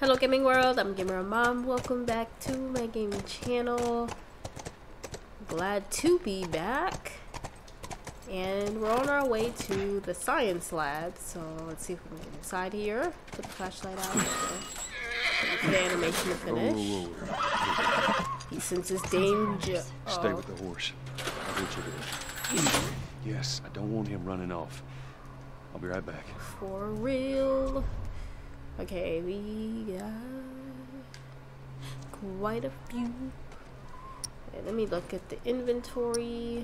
Hello gaming world, I'm Gamer Mom. Welcome back to my gaming channel. Glad to be back. And we're on our way to the science lab. So let's see if we can get inside here. Put the flashlight out. For the animation to finish. Whoa, whoa, whoa. He senses danger. Stay Oh. with the horse. I want you to. Yes, I don't want him running off. I'll be right back. For real. Okay, we got quite a few. Okay, let me look at the inventory.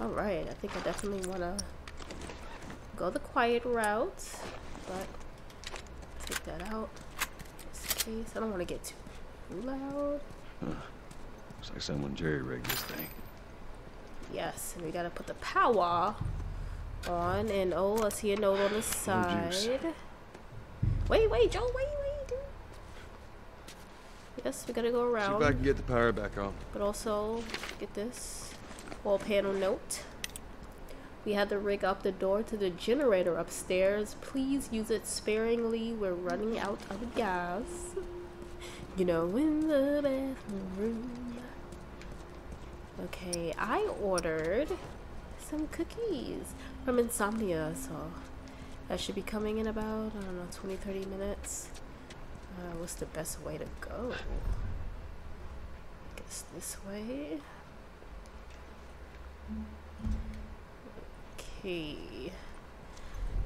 Alright, I think I definitely want to go the quiet route. But take that out. Just in case. I don't want to get too loud. Looks like someone jerry rigged this thing. Yes, and we gotta put the power on. And oh, I see a note on the oh, juice. Wait, wait, Joe, wait, wait. Yes, we gotta go See if around, I can get the power back on. but also get this wall panel note. We had to rig up the door to the generator upstairs. Please use it sparingly. We're running out of gas. You know, in the bathroom. Okay, I ordered some cookies from Insomnia, so that should be coming in about, I don't know, 20 30 minutes. Uh, what's the best way to go? I guess this way. Okay.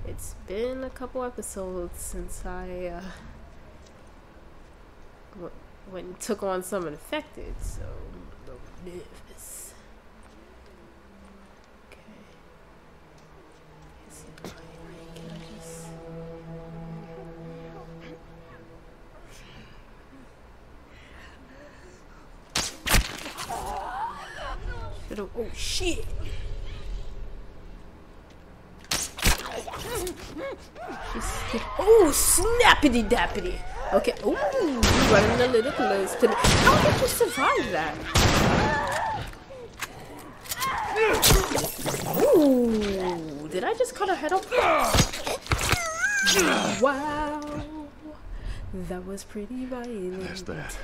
It's been a couple episodes since I uh, went and took on some infected, so Oh shit! Oh, snappity dappity. Okay. Ooh, running a little close to the. How did you survive that? Ooh, did I just cut her head off? Wow. That was pretty violent. That's that.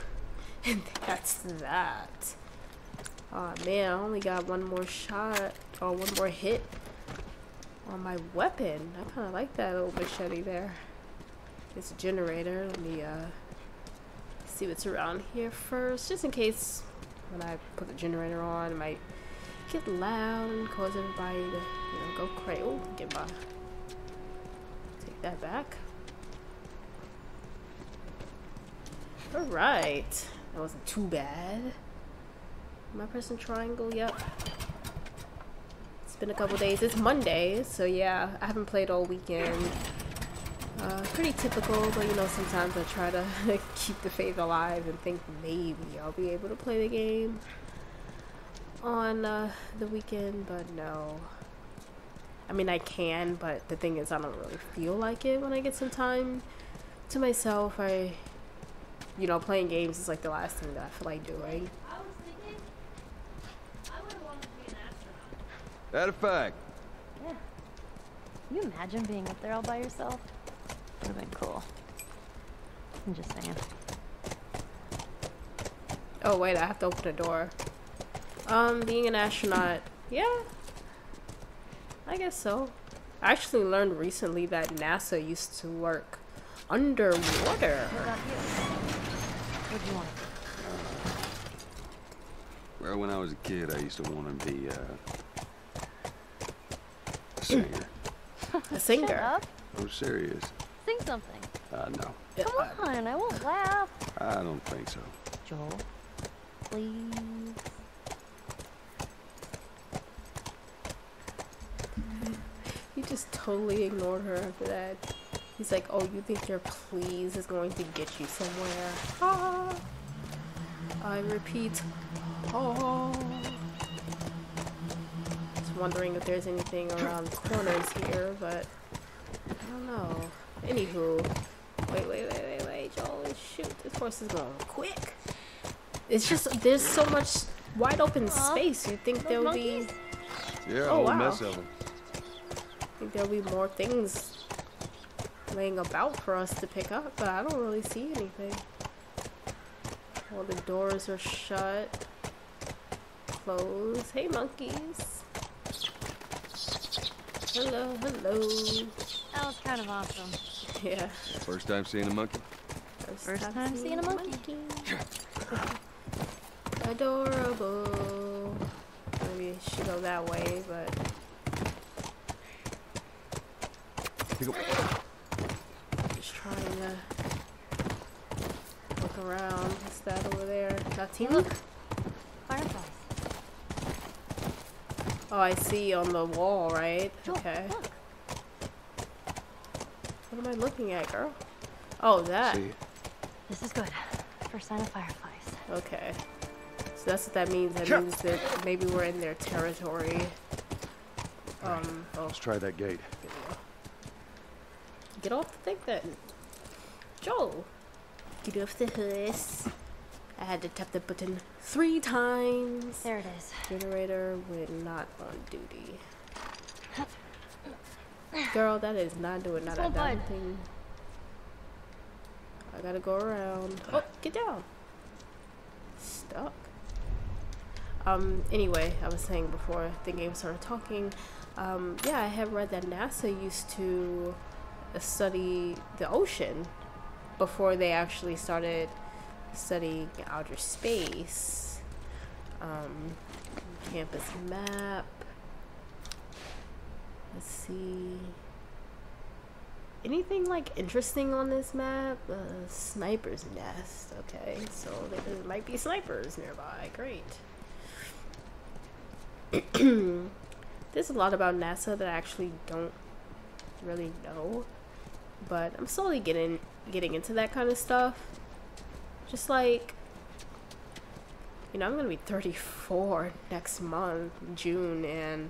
And that's that. Oh man, I only got one more shot or one more hit on my weapon. I kind of like that little machete there. It's a generator. Let me uh see what's around here first, just in case when I put the generator on, it might get loud and cause everybody to you know go crazy. Oh, get my take that back. All right, that wasn't too bad. Am I pressing triangle? Yep. It's been a couple days. It's Monday, so yeah, I haven't played all weekend. Uh, pretty typical, but you know, sometimes I try to keep the faith alive and think maybe I'll be able to play the game on uh, the weekend, but no. I mean, I can, but the thing is, I don't really feel like it when I get some time to myself. I, you know, playing games is like the last thing that I feel like doing. I was thinking, I would have wanted to be an astronaut. That a fact. Yeah. Can you imagine being up there all by yourself? Would have been cool. I'm just saying. Oh wait, I have to open the door. Um, being an astronaut, yeah, I guess so. I actually learned recently that NASA used to work underwater. What about you? What do you want? Well, when I was a kid, I used to want to be uh, a singer. A Shut singer. up. I'm serious. Sing something. I know. Yeah, Come on, I won't laugh. I don't think so. Joel, please. He just totally ignored her after that. He's like, "Oh, you think your please is going to get you somewhere?" Ah. I repeat, oh. Just wondering if there's anything around corners here, but I don't know. Anywho, wait, wait, wait, wait, wait, Joel, shoot! This horse is going quick. It's just there's so much wide open Aw, space. You think there'll be? monkeys? Yeah, a Oh, whole wow. mess of them. I think there'll be more things laying about for us to pick up, but I don't really see anything. All the doors are shut. Closed. Hey, monkeys. Hello, hello. That was kind of awesome. Yeah. First time seeing a monkey? First time seeing a monkey. Adorable. Maybe I should go that way, but just trying to look around. What's that over there? Latina? Look. Fireflies. Oh, I see on the wall, right? Okay. What am I looking at, girl? Oh, that. See, This is good. First sign of fireflies. Okay. So that's what that means. That means that maybe we're in their territory. Um, oh, let's try that gate. get off the thing then. Joel. Get off the horse. I had to tap the button three times. There it is. Generator when not on duty. Girl, that is not doing not a damn thing. I gotta go around. Oh, get down. Stuck. Um, anyway, I was saying before the game started talking, um, yeah, I have read that NASA used to study the ocean before they actually started studying outer space. Um, campus map. Let's see. Anything like interesting on this map? Uh, sniper's nest. Okay, so there might be snipers nearby. Great. There's a lot about NASA that I actually don't really know, but I'm slowly getting getting into that kind of stuff. Just like you know, I'm gonna be 34 next month, June, and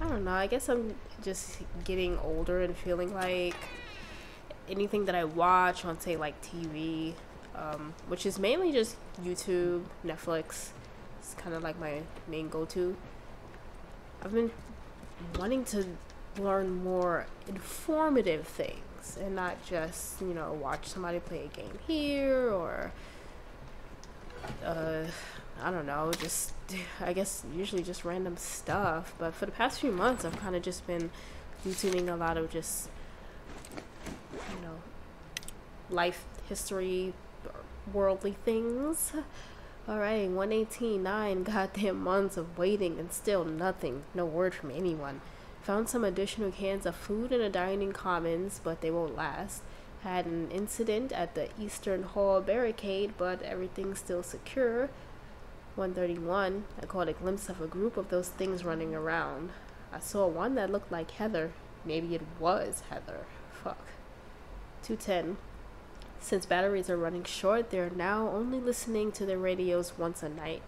I don't know. I guess I'm just getting older and feeling like anything that I watch on, say, like TV, um, which is mainly just YouTube, Netflix. It's kind of like my main go-to. I've been wanting to learn more informative things and not just, you know, watch somebody play a game here or uh, I don't know, just I guess usually just random stuff. But for the past few months, I've kind of just been YouTubing a lot of just you know life history, worldly things. All right, 118, nine goddamn months of waiting and still nothing. No word from anyone. Found some additional cans of food in a dining commons, but they won't last had an incident at the Eastern Hall barricade, but everything's still secure. 131, I caught a glimpse of a group of those things running around. I saw one that looked like Heather. Maybe it was Heather. Fuck. 210. Since batteries are running short, they're now only listening to their radios once a night.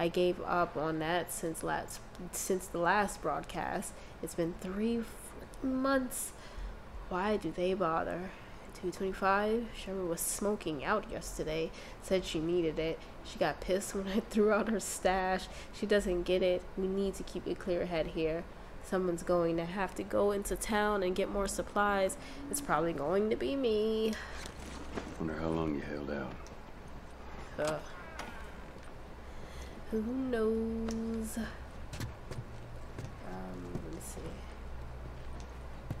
I gave up on that since last since the last broadcast. It's been three months. Why do they bother? 225. Sherry was smoking out yesterday. Said she needed it. She got pissed when I threw out her stash. She doesn't get it. We need to keep a clear head here. Someone's going to have to go into town and get more supplies. It's probably going to be me. Wonder how long you held out. Ugh. Who knows? Um, let me see.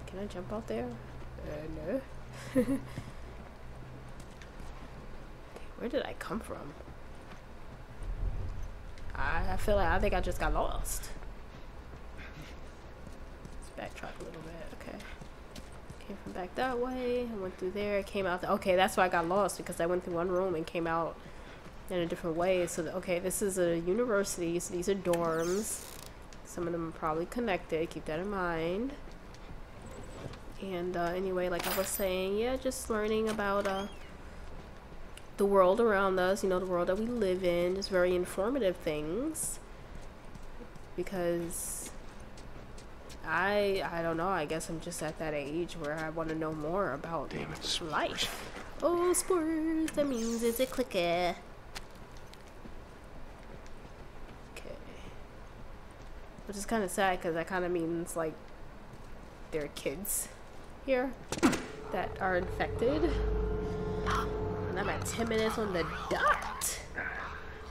Can I jump out there? Uh, no. Where did I come from? I, I feel like I think I just got lost. Let's backtrack a little bit. Okay. Came from back that way. I went through there. Came out. th- okay, that's why I got lost because I went through one room and came out in a different way. So that, okay, this is a university. So these are dorms. Some of them are probably connected. Keep that in mind. And uh, anyway, like I was saying, yeah, just learning about uh, the world around us. You know, the world that we live in. Just very informative things. Because I I don't know. I guess I'm just at that age where I want to know more about Damn it, spurs. life. Oh, spurs. That means it's a clicker. Which is kind of sad because that kind of means like there are kids here that are infected. And I'm at 10 minutes on the dot.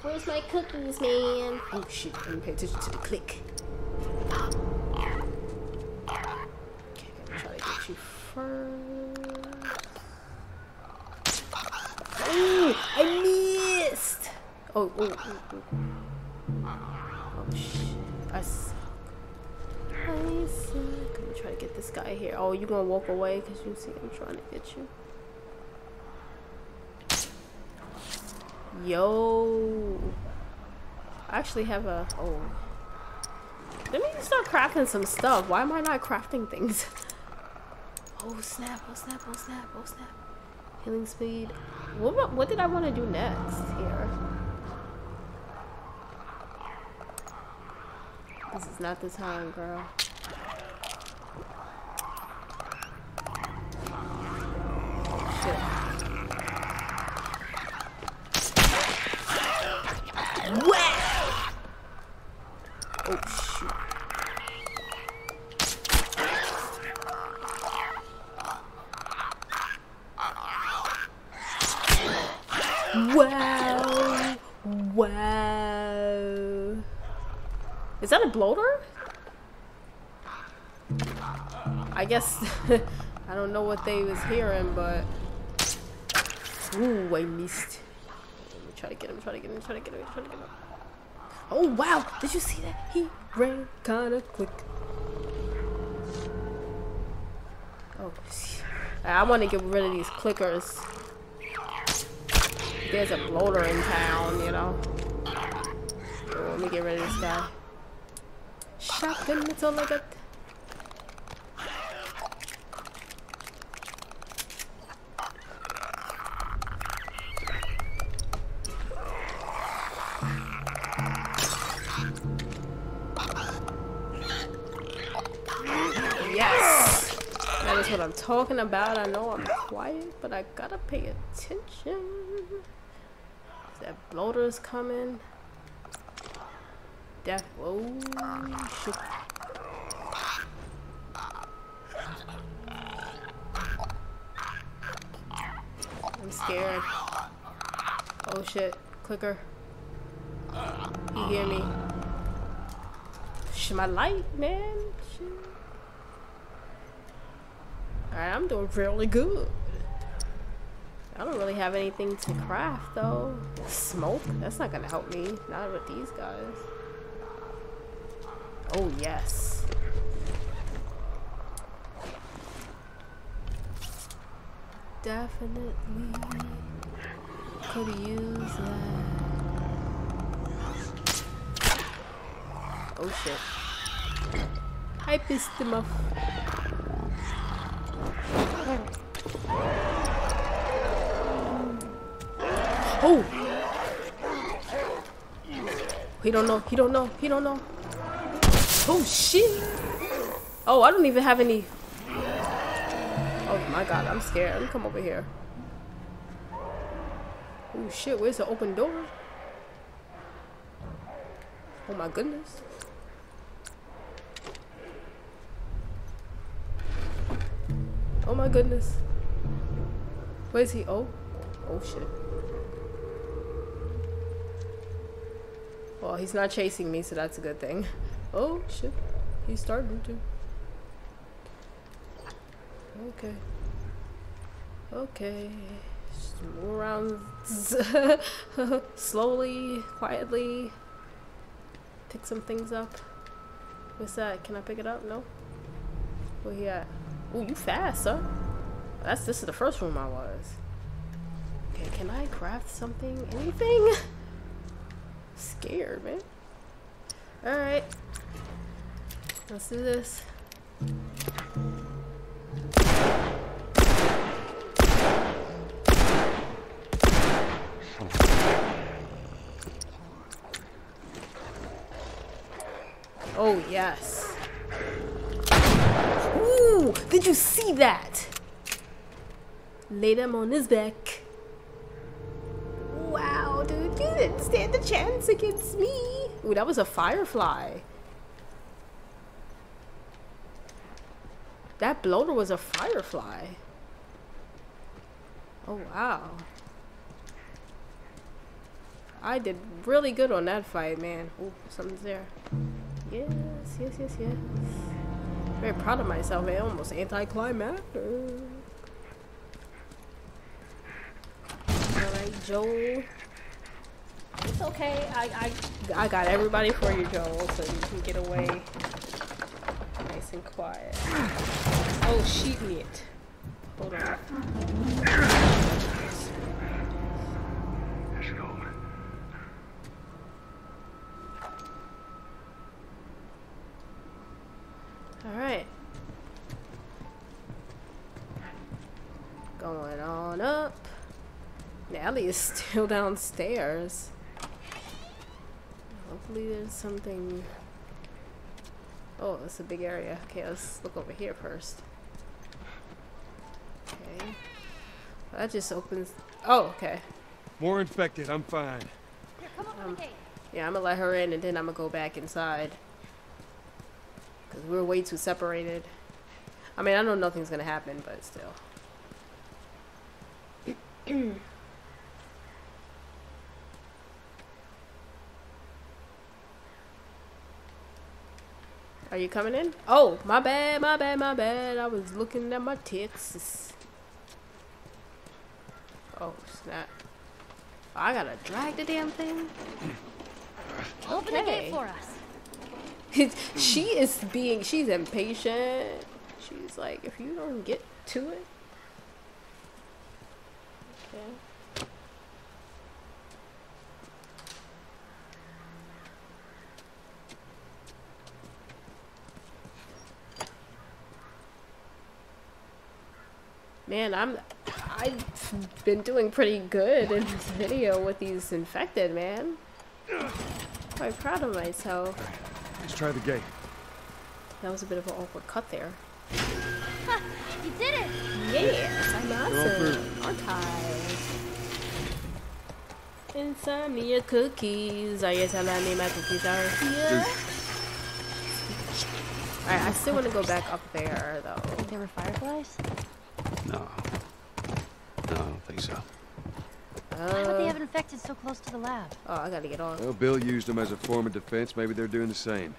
Where's my cookies, man? Oh shit, let me pay attention to the click. Okay, gonna try to get you first. Oh, I missed! Oh, oh, oh, oh. Oh shit. I suck. I suck. I'm gonna try to get this guy here. Oh, you gonna walk away because you see I'm trying to get you. Yo. I actually have a. Oh. Let me start crafting some stuff. Why am I not crafting things? Oh snap, oh snap, oh snap, oh snap. Healing speed. What, what did I want to do next here? This is not the time, girl. Wow! Oh shoot. Wow! Wow! Is that a bloater? I guess I don't know what they was hearing, but ooh, I missed. Let me try to get him. Try to get him. Try to get him. Try to get him. Oh wow! Did you see that? He ran kind of quick. Oh, I want to get rid of these clickers. There's a bloater in town, you know. Oh, let me get rid of this guy. Shotgun, that's all I got. Talking about. I know I'm quiet, but I gotta pay attention. That bloater is coming. Death. Oh, shit. I'm scared. Oh shit. Clicker. He hear me. Shit, my light, man. Shit. Alright, I'm doing really good. I don't really have anything to craft though. Smoke? That's not gonna help me. Not with these guys. Oh yes. Definitely could use that. Oh shit. I pissed him off. Oh! He don't know. He don't know. He don't know. Oh shit! Oh, I don't even have any. Oh my god, I'm scared. Let me come over here. Oh shit, where's the open door? Oh my goodness. Oh my goodness. Where's he? Oh. Oh shit. Well, he's not chasing me, so that's a good thing. Oh shit. He's starting to. Okay. Okay. Just move around slowly, quietly. Pick some things up. What's that? Can I pick it up? No? Where he at? Oh, you fast, huh? That's this is the first room I was. Okay, can I craft something? Anything? Scared, man. Alright. Let's do this. Oh, yes. Ooh, did you see that? Laid him on his back. Chance against me. Ooh, that was a firefly. That bloater was a firefly. Oh, wow. I did really good on that fight, man. Oh, something's there. Yes, yes, yes, yes. Very proud of myself, man. Almost anticlimactic. Alright, Joel. It's okay. I, I I got everybody for you, Joel, so you can get away nice and quiet. Oh, sheep meat. Hold on. Alright. Going on up. Natalie is still downstairs. Hopefully there's something... Oh, it's a big area. Okay, let's look over here first. Okay. That just opens... Oh, okay. More infected. I'm fine. Here, Um. Yeah, I'm gonna let her in and then I'm gonna go back inside. Because we're way too separated. I mean, I know nothing's gonna happen, but still. Are you coming in? Oh, my bad, my bad, my bad. I was looking at my tits. Oh, snap. I gotta drag the damn thing? Open the gate for us. she is being she's impatient she's like if you don't get to it okay man i'm i've been doing pretty good in this video with these infected man quite proud of myself Let's try the gate. that was a bit of an awkward cut there. Ha! You did it! Yes, I'm awesome. Aren't I? Insomnia cookies. Oh yes, I know my cookies are here. Alright, I still want to go back up there though. Think there were fireflies? No. No, I don't think so. How would they Uh, have infected so close to the lab? oh, I gotta get on. Well, Bill used them as a form of defense. Maybe they're doing the same.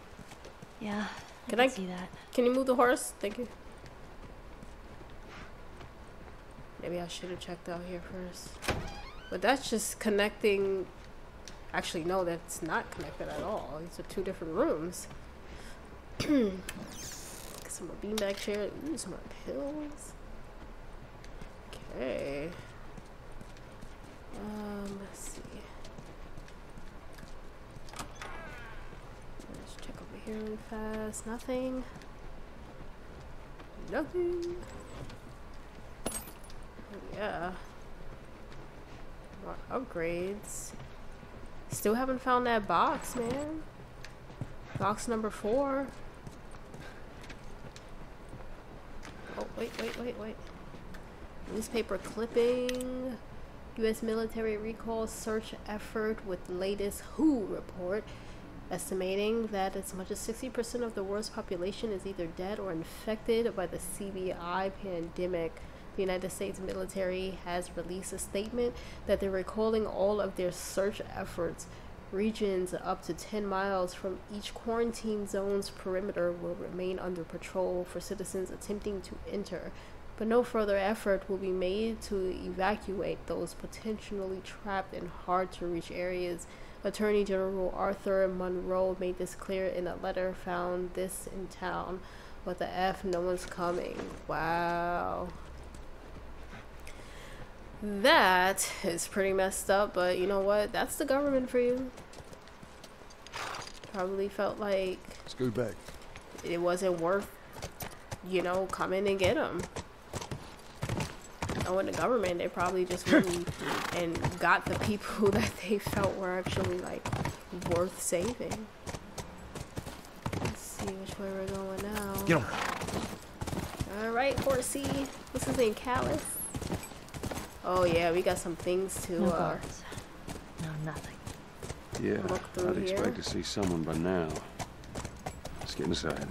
Yeah, I Can can I- see that. Can you move the horse? Thank you. Maybe I should have checked out here first. But that's just connecting. Actually, no, that's not connected at all. These are two different rooms. Get some more beanbag chair. Ooh, some more pills. Okay. Um, let's see. Let's check over here really fast. Nothing. Nothing. Oh, yeah. More upgrades. Still haven't found that box, man. Box number four. Oh, wait, wait, wait, wait. Newspaper clipping. U.S. military recall search effort with latest WHO report estimating that as much as 60% of the world's population is either dead or infected by the CBI pandemic. The United States military has released a statement that they're recalling all of their search efforts. Regions up to 10 miles from each quarantine zone's perimeter will remain under patrol for citizens attempting to enter, but no further effort will be made to evacuate those potentially trapped in hard to reach areas. Attorney General Arthur Monroe made this clear in a letter found this in town. What the F? No one's coming. Wow. That is pretty messed up, but you know what? That's the government for you. Probably felt like Scoot back. it wasn't worth, you know, coming and get them. Knowing the government, they probably just went and- and got the people that they felt were actually like worth saving. Let's see which way we're going now. Get him. All right, horsey. What's his name? Callus. Oh yeah, we got some things to. No uh, guards. No, nothing. Yeah, I'd expect to see someone by now. Let's get inside.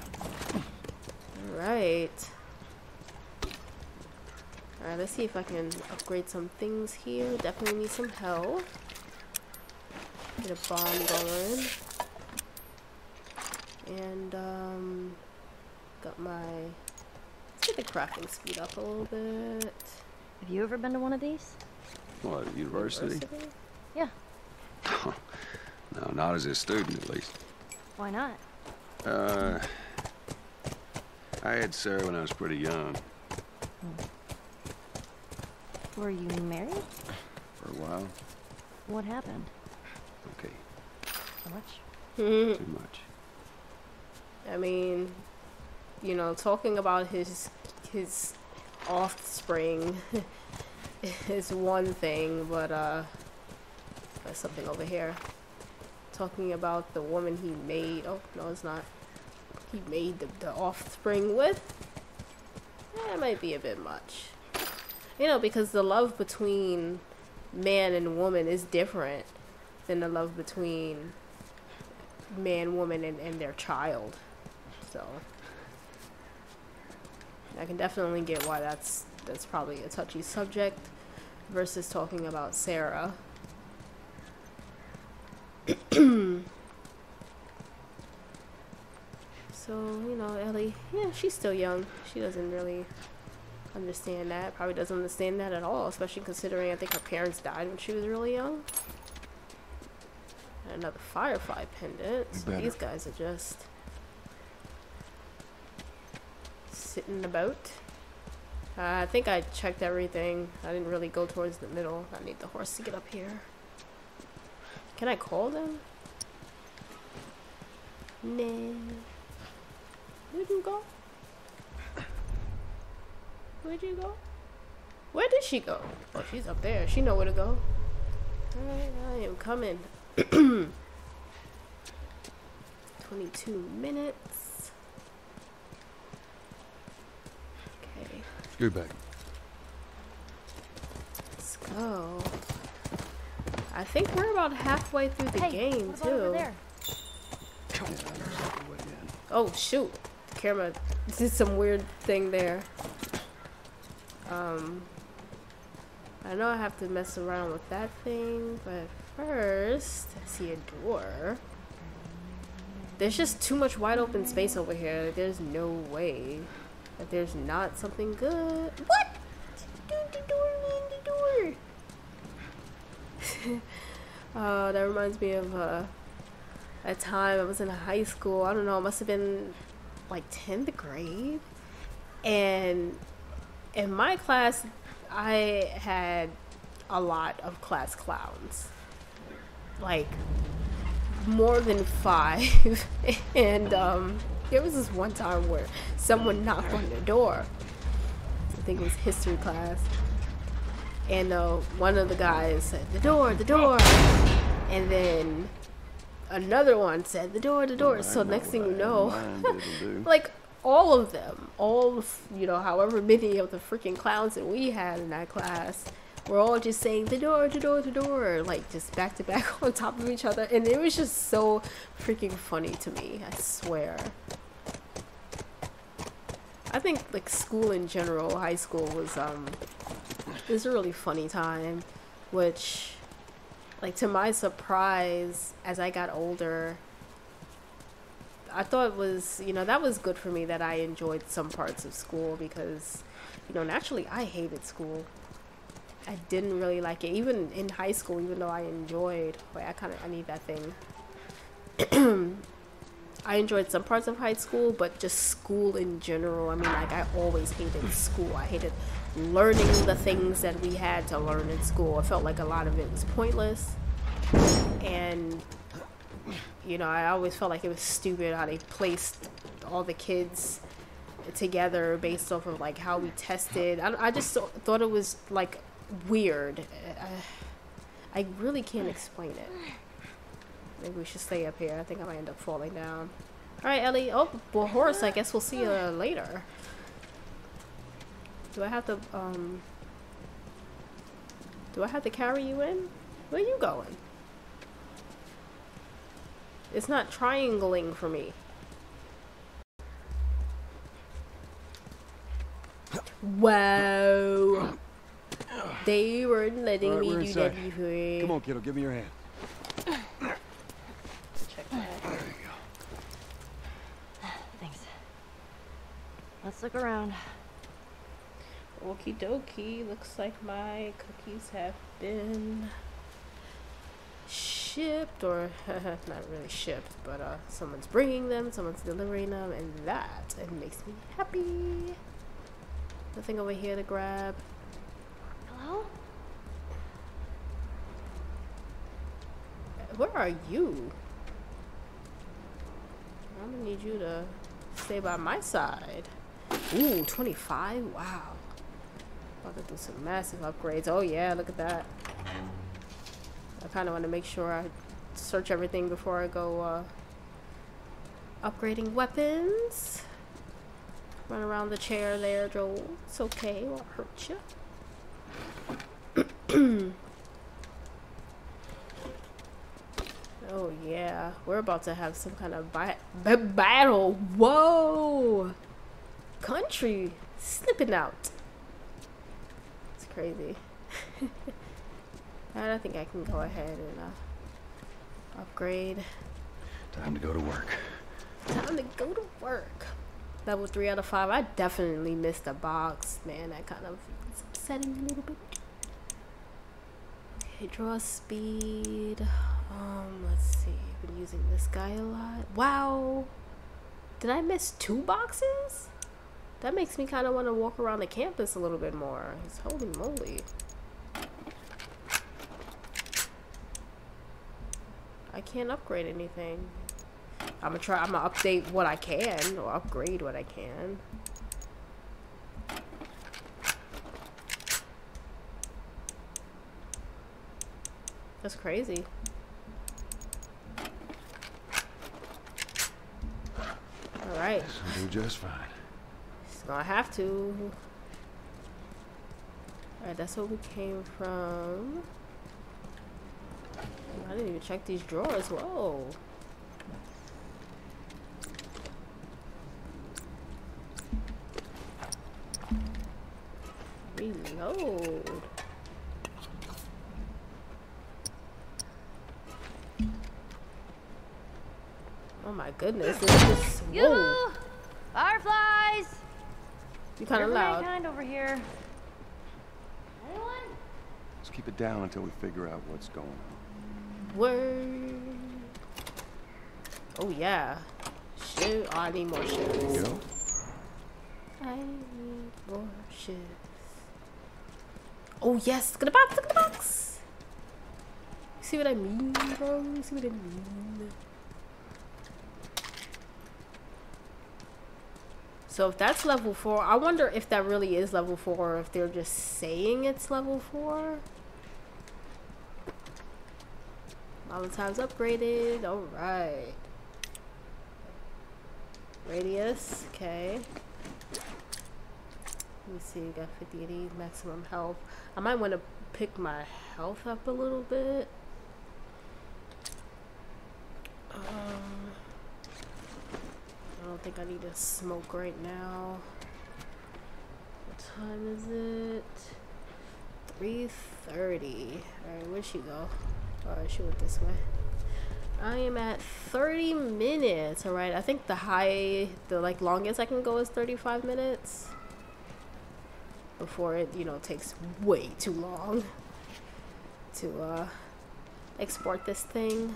all right. Alright, let's see if I can upgrade some things here. Definitely need some help. Get a bomb going. And, um, got my, let's get the crafting speed up a little bit. Have you ever been to one of these? What, university? Yeah. no, not as a student, at least. Why not? Uh, I had Sarah when I was pretty young. Were you married? For a while. What happened? Okay, So much? too much. I mean, you know, talking about his his offspring is one thing, but uh, there's something over here. Talking about the woman he made. Oh no, it's not. He made the, the offspring with. That might be a bit much. You know, because the love between man and woman is different than the love between man, woman, and, and their child. So I can definitely get why that's that's probably a touchy subject versus talking about Sarah. so, you know, Ellie, yeah, she's still young. She doesn't really understand that. Probably doesn't understand that at all, especially considering I think her parents died when she was really young. And another firefly pendant. So these guys are just sitting about. Uh, I think I checked everything. I didn't really go towards the middle. I need the horse to get up here. Can I call them? Nah. Where'd you go? Where'd you go? Where did she go? Oh, she's up there. She know where to go. Alright, I am coming. 22 minutes. Okay, Scoot back. let's go. I think we're about halfway through the hey, game what about too. over there? Yeah, there's the way in. Oh shoot. The camera did some weird thing there. Um I know I have to mess around with that thing, but first I see a door. There's just too much wide open space over here. There's no way that there's not something good. What? Do the door, man, the door. uh, that reminds me of uh, a time I was in high school. I don't know, it must have been like 10th grade. And in my class, I had a lot of class clowns. Like more than five. and um, there was this one time where someone knocked on the door. I think it was history class. And uh, one of the guys said, The door, the door. And then another one said, The door, the door. So next thing you know, had in mind it'll do. like all of them, all you know, however many of the freaking clowns that we had in that class, were all just saying the door, the door, the door, like just back to back on top of each other, and it was just so freaking funny to me. I swear. I think like school in general, high school was um, it was a really funny time, which, like to my surprise, as I got older, I thought it was, you know, that was good for me that I enjoyed some parts of school because, you know, naturally I hated school. I didn't really like it, even in high school. Even though I enjoyed, wait, I kind of I need that thing. I enjoyed some parts of high school, but just school in general. I mean, like I always hated hmm. school. I hated learning the things that we had to learn in school. I felt like a lot of it was pointless, and you know, I always felt like it was stupid how they placed all the kids together based off of like how we tested. I, I just thought it was like weird. I, I really can't explain it. Maybe we should stay up here. I think I might end up falling down. All right, Ellie. Oh, well, horse. I guess we'll see you later. Do I have to um? Do I have to carry you in? Where are you going? It's not triangling for me. Wow. They weren't letting Alright, me we're do inside. that before. Come on, kiddo, give me your hand. Check that. There you go. Thanks. Let's look around. Okie dokie. Looks like my cookies have been shipped, or not really shipped, but uh, someone's bringing them, someone's delivering them, and that it makes me happy. Nothing over here to grab. Hello? Where are you? I'm gonna need you to stay by my side. Ooh, 25? Wow. About to do some massive upgrades. Oh yeah, look at that. I kind of want to make sure I search everything before I go uh, upgrading weapons. Run around the chair there, Joel. It's okay, won't hurt you. Oh yeah, we're about to have some kind of battle. Whoa, country slipping out. It's crazy. I think I can go ahead and uh, upgrade. Time to go to work. Time to go to work. Level three out of five. I definitely missed a box, man. That kind of is upsetting a little bit. Okay, draw speed. Um, let's see. Been using this guy a lot. Wow. Did I miss two boxes? That makes me kind of want to walk around the campus a little bit more. It's holy moly. I can't upgrade anything. I'm gonna try. I'm gonna update what I can or upgrade what I can. That's crazy. All right, We'll do just fine. it's gonna have to. All right, that's where we came from. I didn't even check these drawers. Whoa. Reload. Oh my goodness, this is whoa. Yoo-hoo! Fireflies! You kind of Every loud. kind over here. Anyone? Let's keep it down until we figure out what's going on. Word. Oh yeah. Shoot. I need more shoes. You know? I need more shoes. Oh yes, look at the box, look at the box. You see what I mean, bro? You see what I mean? So if that's level 4, I wonder if that really is level 4 or if they're just saying it's level 4. All the times upgraded. Alright. Radius. Okay. Let me see. Got 50. Maximum health. I might want to pick my health up a little bit. Um, I don't think I need to smoke right now. What time is it? 3.30. Alright, where'd she go? Alright, she went this way. I am at 30 minutes. Alright, I think the high, the like longest I can go is 35 minutes. Before it, you know, takes way too long to uh, export this thing.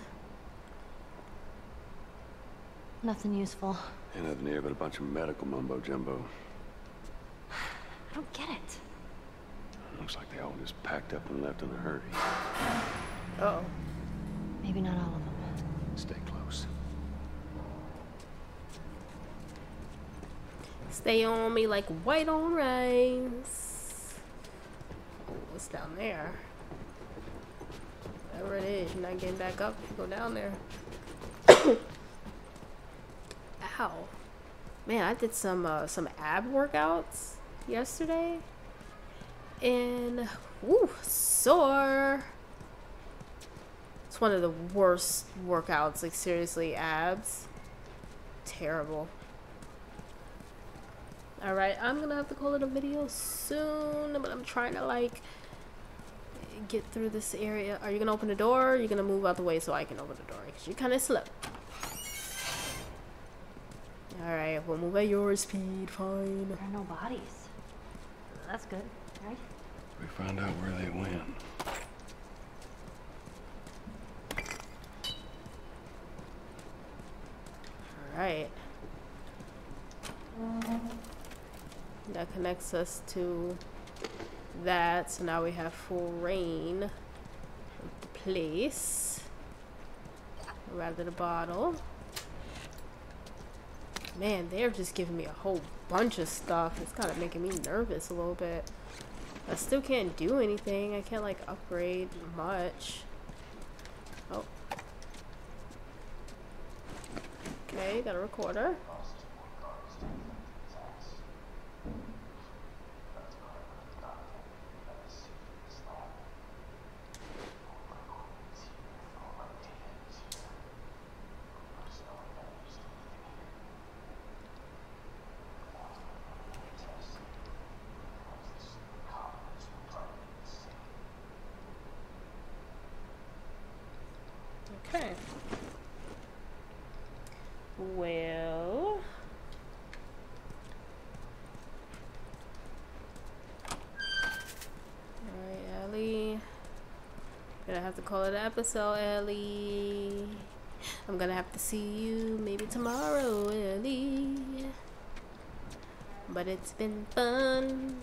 Nothing useful. Ain't nothing here but a bunch of medical mumbo jumbo. I don't get it. Looks like they all just packed up and left in a hurry. Uh oh. Maybe not all of them. Stay close. Stay on me like white on rice. Oh, what's down there? Whatever it is, you're not getting back up. Go down there. Ow. Man, I did some uh, some ab workouts yesterday. And woo, sore. It's one of the worst workouts, like seriously, abs. Terrible. Alright, I'm gonna have to call it a video soon, but I'm trying to like get through this area. Are you gonna open the door? Or are you gonna move out the way so I can open the door? Because you're kind of slow. Alright, we'll move at your speed, fine. There are no bodies. That's good, right? We found out where they went. Alright. That connects us to that. So now we have full rain of the place. Rather the bottle. Man, they're just giving me a whole bunch of stuff. It's kind of making me nervous a little bit. I still can't do anything. I can't like upgrade much. Okay, got a recorder. Okay. Well. Alright, Ellie. Gonna have to call it an episode, Ellie. I'm gonna have to see you maybe tomorrow, Ellie. But it's been fun.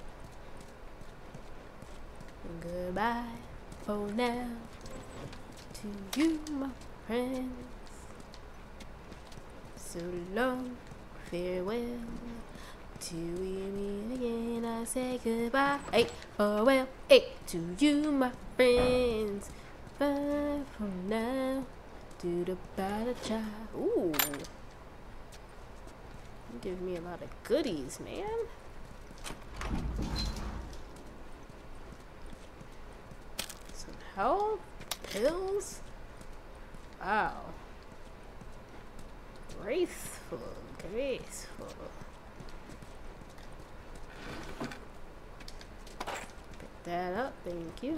Goodbye for now to you, my friends. So long, farewell. Till we meet again, I say goodbye. Hey, farewell. Hey, to you, my friends. Bye for now. To the battle child. Ooh. You give me a lot of goodies, man. Some help? Pills? Wow. Graceful, graceful. Pick that up, thank you.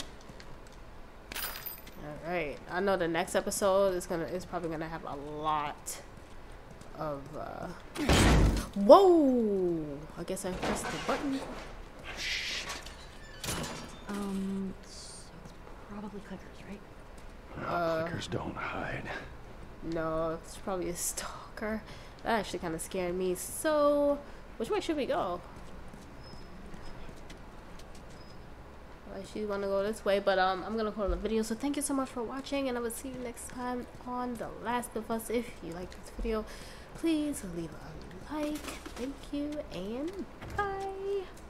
Alright. I know the next episode is gonna is probably gonna have a lot of uh Whoa! I guess I pressed the button. Um, so it's probably clickers, right? Uh, Clickers don't hide. No, it's probably a stalker. That actually kind of scared me. So, which way should we go? Actually want to go this way, but um, I'm gonna call a video. So thank you so much for watching, and I will see you next time on The Last of Us. If you like this video, please leave a like. Thank you, and bye.